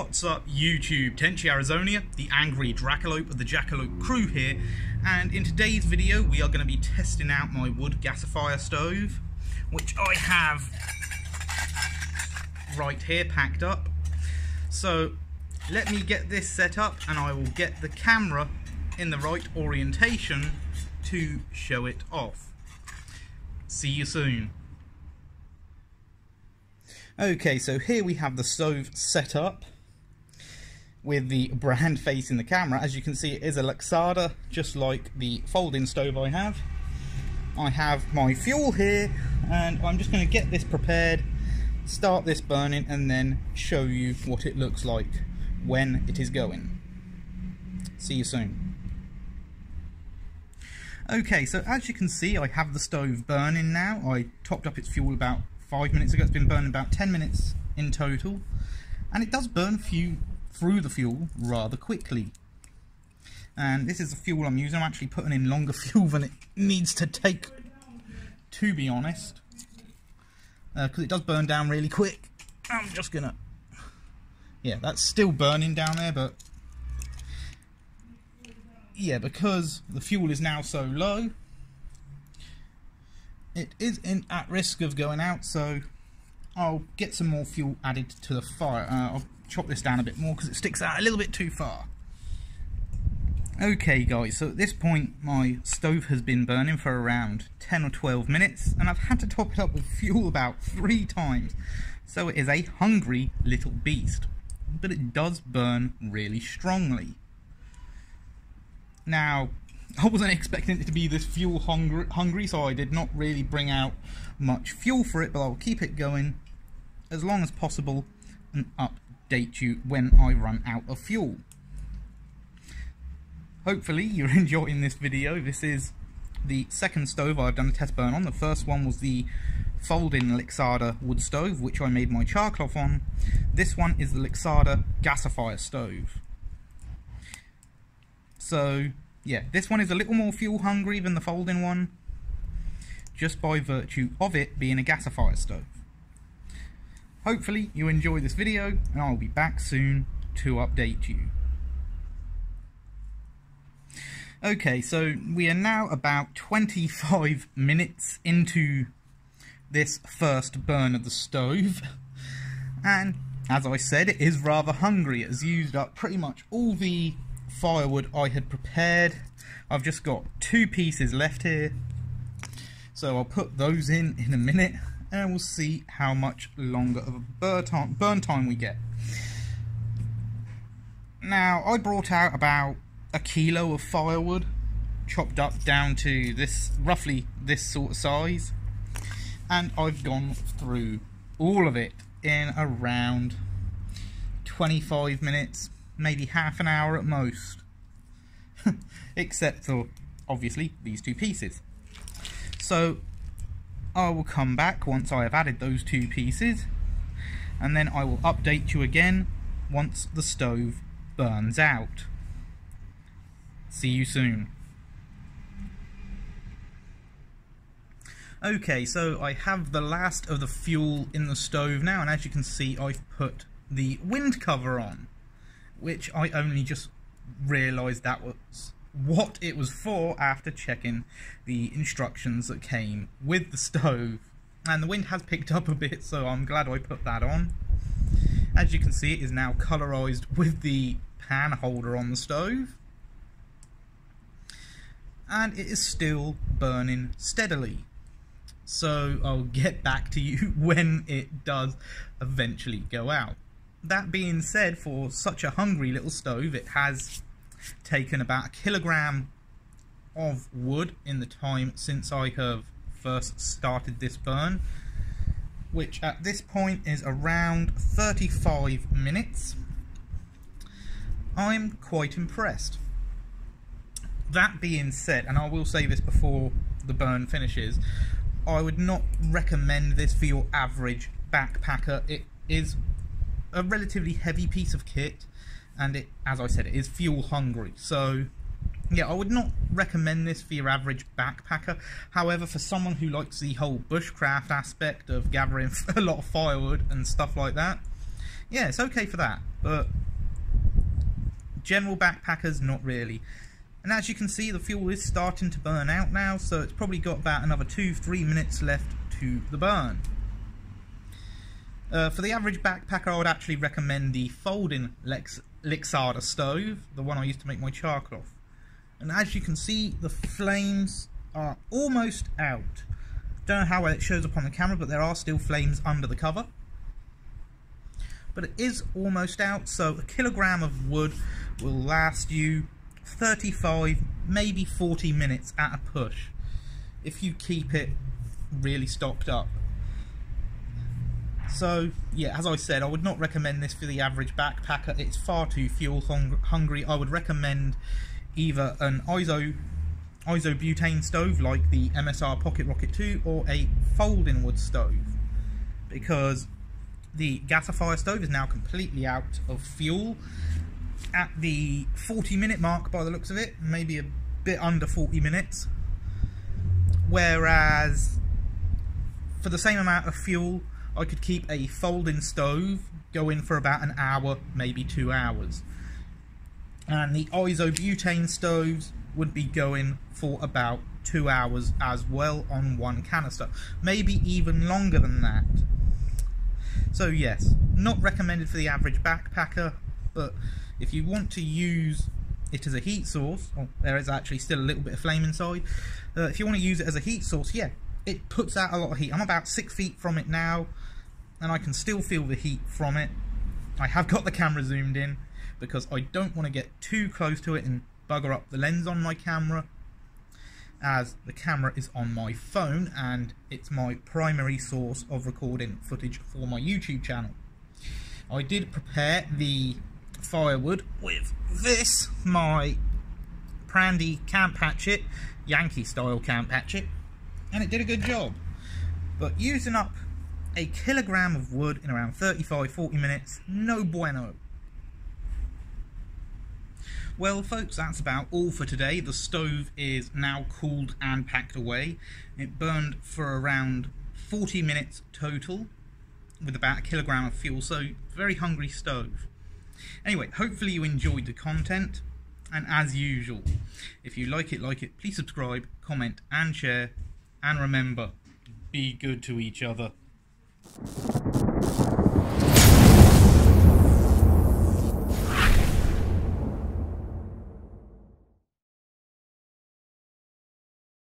What's up YouTube? Tenchi Arizonia, the angry Dracolope of the Jackalope crew here, and in today's video we are going to be testing out my wood gasifier stove, which I have right here packed up. So let me get this set up and I will get the camera in the right orientation to show it off. See you soon. Okay, so here we have the stove set up with the brand facing the camera. As you can see, it is a Lixada, just like the folding stove I have. I have my fuel here, and I'm just going to get this prepared, start this burning, and then show you what it looks like when it is going. See you soon. Okay, so as you can see, I have the stove burning now. I topped up its fuel about five minutes ago. It's been burning about 10 minutes in total. And it does burn few through the fuel rather quickly. And this is the fuel I'm using. I'm actually putting in longer fuel than it needs to take, to be honest. Because uh, it does burn down really quick. I'm just going to... Yeah, that's still burning down there, but... Yeah, because the fuel is now so low, it is in, at risk of going out, so I'll get some more fuel added to the fire. Uh, chop this down a bit more because it sticks out a little bit too far. Okay guys, so at this point my stove has been burning for around 10 or 12 minutes and I've had to top it up with fuel about three times. So it is a hungry little beast, but it does burn really strongly. Now, I wasn't expecting it to be this fuel hungry, hungry, so I did not really bring out much fuel for it, but I'll keep it going as long as possible and update you when I run out of fuel. Hopefully you're enjoying this video. This is the second stove I've done a test burn on. The first one was the folding Lixada wood stove, which I made my char cloth on. This one is the Lixada gasifier stove. So yeah, this one is a little more fuel hungry than the folding one, just by virtue of it being a gasifier stove. Hopefully you enjoy this video, and I'll be back soon to update you. Okay, so we are now about 25 minutes into this first burn of the stove, and as I said, it is rather hungry. It has used up pretty much all the firewood I had prepared. I've just got two pieces left here. So I'll put those in in a minute and we'll see how much longer of a burn time, burn time we get. Now, I brought out about a kilo of firewood, chopped up down to this, roughly this sort of size. And I've gone through all of it in around 25 minutes, maybe half an hour at most. Except for, obviously, these two pieces. So, I will come back once I have added those two pieces, and then I will update you again once the stove burns out. See you soon. Okay, so I have the last of the fuel in the stove now, and as you can see, I've put the wind cover on which I only just realised that was what it was for after checking the instructions that came with the stove. And the wind has picked up a bit, so I'm glad I put that on. As you can see, it is now colorized with the pan holder on the stove. And it is still burning steadily. So I'll get back to you when it does eventually go out that being said, for such a hungry little stove, it has taken about a kilogram of wood in the time since I have first started this burn, which at this point is around 35 minutes. I'm quite impressed. That being said, and I will say this before the burn finishes, I would not recommend this for your average backpacker. It is a relatively heavy piece of kit, and it, as I said, it is fuel hungry. So, yeah, I would not recommend this for your average backpacker. However, for someone who likes the whole bushcraft aspect of gathering a lot of firewood and stuff like that, yeah, it's okay for that, but general backpackers, not really. And as you can see, the fuel is starting to burn out now, so it's probably got about another two, three minutes left to the burn. Uh, for the average backpacker, I would actually recommend the folding Lex Lixada stove, the one I used to make my char cloth off. And as you can see, the flames are almost out. Don't know how well it shows up on the camera, but there are still flames under the cover. But it is almost out, so a kilogram of wood will last you 35, maybe 40 minutes at a push, if you keep it really stocked up. So, yeah, as I said, I would not recommend this for the average backpacker. It's far too fuel hungry. I would recommend either an ISO isobutane stove like the MSR Pocket Rocket 2 or a folding wood stove because the gasifier stove is now completely out of fuel at the 40 minute mark by the looks of it maybe a bit under 40 minutes whereas for the same amount of fuel I could keep a folding stove going for about an hour maybe two hours. And the isobutane stoves would be going for about two hours as well on one canister maybe even longer than that. So yes not recommended for the average backpacker but if you want to use it as a heat source oh, there is actually still a little bit of flame inside uh, if you want to use it as a heat source yeah it puts out a lot of heat. I'm about six feet from it now and I can still feel the heat from it. I have got the camera zoomed in because I don't want to get too close to it and bugger up the lens on my camera as the camera is on my phone and it's my primary source of recording footage for my YouTube channel. I did prepare the firewood with this, my Prandy camp hatchet, Yankee style camp hatchet, and it did a good job. But using up a kilogram of wood in around 35-40 minutes, no bueno. Well folks, that's about all for today. The stove is now cooled and packed away. It burned for around 40 minutes total with about a kilogram of fuel, so very hungry stove. Anyway, hopefully you enjoyed the content, and as usual, if you like it, like it, please subscribe, comment and share, and remember, be good to each other.